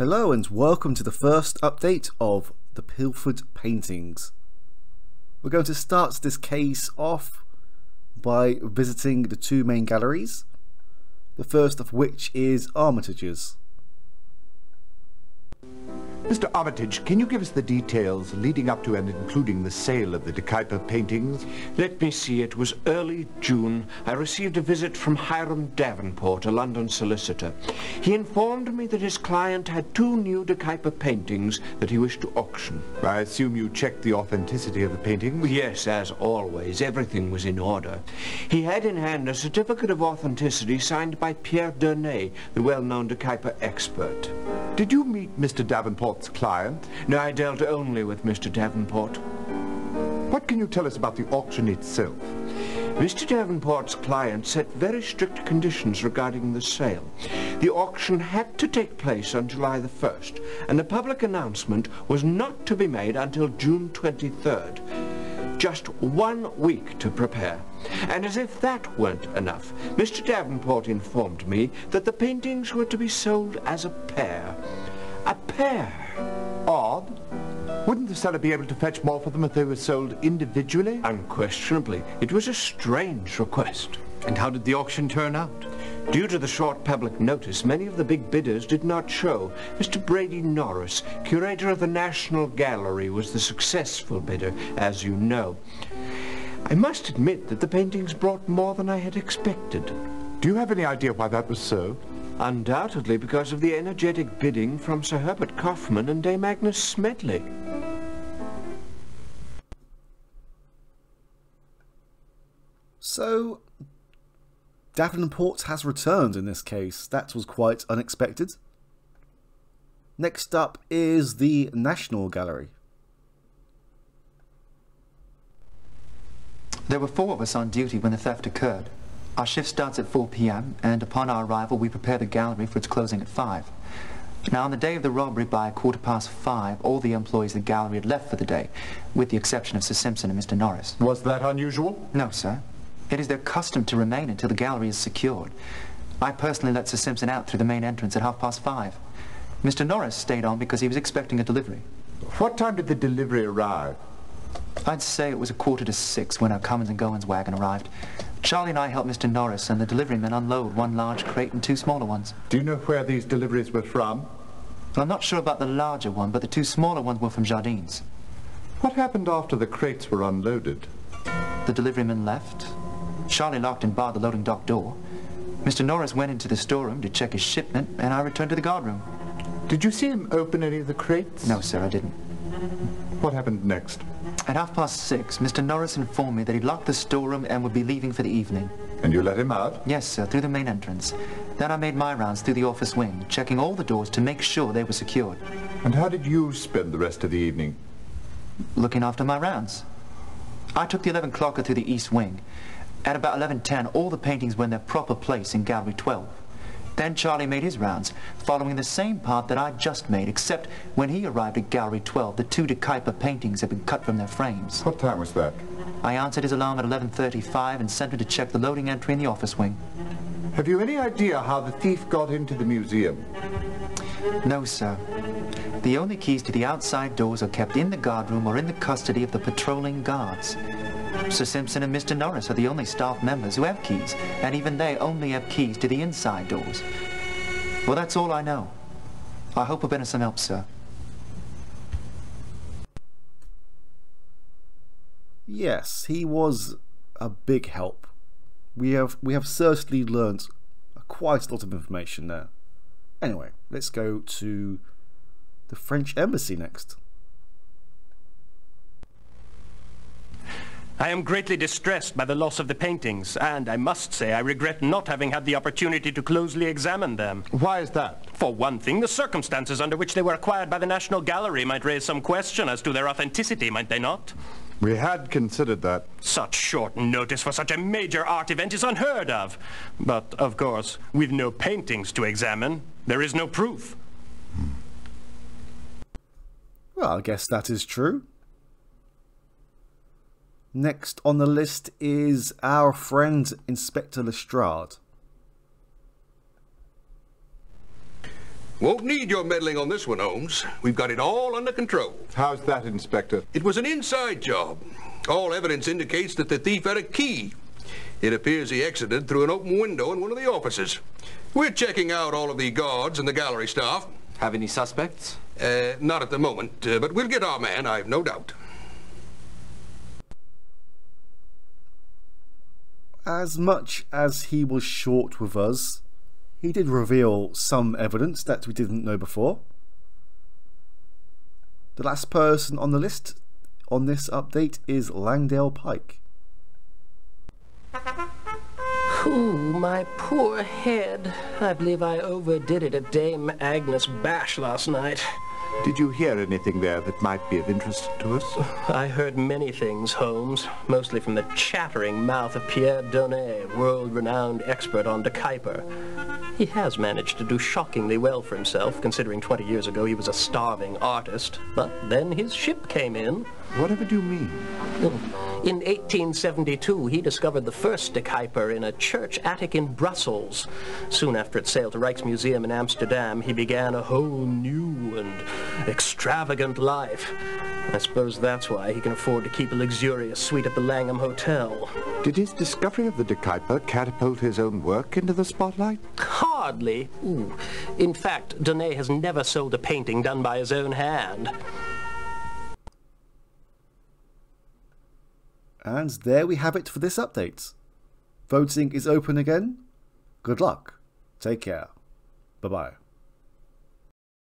Hello and welcome to the first update of the Pilfered Paintings. We're going to start this case off by visiting the two main galleries, the first of which is Armitage's. Mr. Armitage, can you give us the details leading up to and including the sale of the De Kuyper paintings? Let me see, it was early June. I received a visit from Hiram Davenport, a London solicitor. He informed me that his client had two new De Kuyper paintings that he wished to auction. I assume you checked the authenticity of the paintings? Yes, as always, everything was in order. He had in hand a certificate of authenticity signed by Pierre Dernay, the well-known De Kuyper expert. Did you meet Mr. Davenport's client? No, I dealt only with Mr. Davenport. What can you tell us about the auction itself? Mr. Davenport's client set very strict conditions regarding the sale. The auction had to take place on July the 1st, and the public announcement was not to be made until June 23rd. Just one week to prepare. And as if that weren't enough, Mr. Davenport informed me that the paintings were to be sold as a pair. A pair! Odd. Wouldn't the seller be able to fetch more for them if they were sold individually? Unquestionably. It was a strange request. And how did the auction turn out? Due to the short public notice, many of the big bidders did not show. Mr. Brady Norris, curator of the National Gallery, was the successful bidder, as you know. I must admit that the paintings brought more than I had expected. Do you have any idea why that was so? Undoubtedly because of the energetic bidding from Sir Herbert Cofman and Dame Agnes Smedley. So, Davenport has returned in this case. That was quite unexpected. Next up is the National Gallery. There were four of us on duty when the theft occurred. Our shift starts at 4 p.m., and upon our arrival, we prepare the gallery for its closing at 5. Now, on the day of the robbery, by a quarter past 5, all the employees of the gallery had left for the day, with the exception of Sir Simpson and Mr. Norris. Was that unusual? No, sir. It is their custom to remain until the gallery is secured. I personally let Sir Simpson out through the main entrance at half past 5. Mr. Norris stayed on because he was expecting a delivery. What time did the delivery arrive? I'd say it was a quarter to six when our Cummins and Goins wagon arrived. Charlie and I helped Mr. Norris and the delivery men unload one large crate and two smaller ones. Do you know where these deliveries were from? Well, I'm not sure about the larger one, but the two smaller ones were from Jardines. What happened after the crates were unloaded? The deliveryman left. Charlie locked and barred the loading dock door. Mr. Norris went into the storeroom to check his shipment, and I returned to the guardroom. Did you see him open any of the crates? No, sir, I didn't. What happened next? At half past six, Mr. Norris informed me that he'd locked the storeroom and would be leaving for the evening. And you let him out? Yes, sir, through the main entrance. Then I made my rounds through the office wing, checking all the doors to make sure they were secured. And how did you spend the rest of the evening? Looking after my rounds. I took the 11 clocker through the east wing. At about 11.10, all the paintings were in their proper place in Gallery 12. Then Charlie made his rounds, following the same path that I'd just made, except when he arrived at Gallery 12, the two De Kuyper paintings had been cut from their frames. What time was that? I answered his alarm at 11.35 and sent him to check the loading entry in the office wing. Have you any idea how the thief got into the museum? No, sir. The only keys to the outside doors are kept in the guardroom or in the custody of the patrolling guards. Sir Simpson and Mr. Norris are the only staff members who have keys, and even they only have keys to the inside doors. Well, that's all I know. I hope I've been of some help, sir. Yes, he was a big help. We have we have certainly learnt quite a lot of information there. Anyway, let's go to the French embassy next. I am greatly distressed by the loss of the paintings, and I must say I regret not having had the opportunity to closely examine them. Why is that? For one thing, the circumstances under which they were acquired by the National Gallery might raise some question as to their authenticity, might they not? We had considered that. Such short notice for such a major art event is unheard of. But, of course, with no paintings to examine, there is no proof. Well, I guess that is true. Next on the list is our friend Inspector Lestrade. Won't need your meddling on this one, Holmes. We've got it all under control. How's that, Inspector? It was an inside job. All evidence indicates that the thief had a key. It appears he exited through an open window in one of the offices. We're checking out all of the guards and the gallery staff. Have any suspects? Uh, not at the moment, uh, but we'll get our man, I've no doubt. As much as he was short with us, he did reveal some evidence that we didn't know before. The last person on the list on this update is Langdale Pike. Ooh, my poor head. I believe I overdid it at Dame Agnes Bash last night. Did you hear anything there that might be of interest to us? I heard many things, Holmes, mostly from the chattering mouth of Pierre Donnet, world-renowned expert on De Kuyper. He has managed to do shockingly well for himself, considering 20 years ago he was a starving artist. But then his ship came in. Whatever do you mean? In 1872, he discovered the first De Kuyper in a church attic in Brussels. Soon after it sailed to Rijksmuseum in Amsterdam, he began a whole new and extravagant life. I suppose that's why he can afford to keep a luxurious suite at the Langham Hotel. Did his discovery of the De Kuyper catapult his own work into the spotlight? Hardly. Ooh. In fact, Donnet has never sold a painting done by his own hand. And there we have it for this update. Voting is open again. Good luck. Take care. Bye bye.